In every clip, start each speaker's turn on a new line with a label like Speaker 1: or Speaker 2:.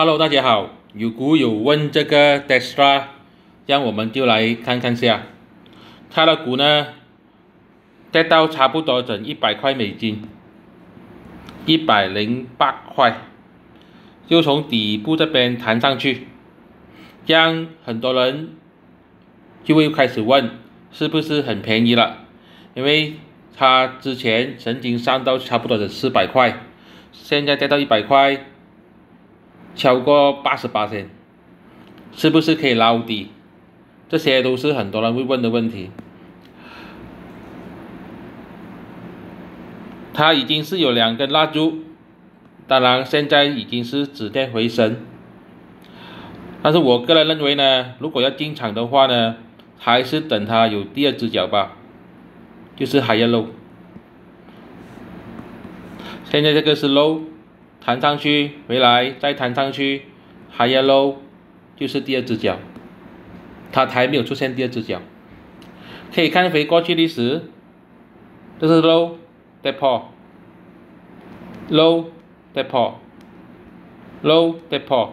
Speaker 1: Hello，大家好，有股友问这个 Destra，让我们就来看看下，它的股呢，跌到差不多整一百块美金，一百零八块，就从底部这边弹上去，这样很多人就会开始问，是不是很便宜了？因为它之前曾经上到差不多的四百块，现在跌到一百块。超过八十八千，是不是可以捞底？这些都是很多人会问的问题。它已经是有两根蜡烛，当然现在已经是止跌回升。但是我个人认为呢，如果要进场的话呢，还是等它有第二只脚吧，就是 higher low。现在这个是 low。弹上去，回来再弹上去，higher low 就是第二只脚，它还没有出现第二只脚。可以看回过去历史，这是 low d e p o l o w d e p o l o w d e p o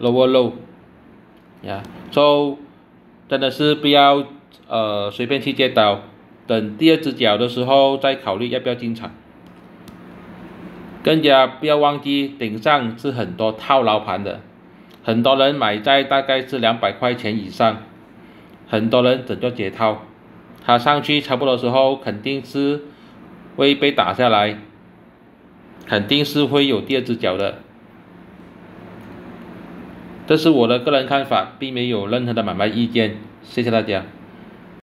Speaker 1: lower low，呀，so 真的是不要呃随便去接刀，等第二只脚的时候再考虑要不要进场。更加不要忘记，顶上是很多套牢盘的，很多人买在大概是两百块钱以上，很多人整个解套，它上去差不多时候肯定是会被打下来，肯定是会有第二只脚的，这是我的个人看法，并没有任何的买卖意见，谢谢大家。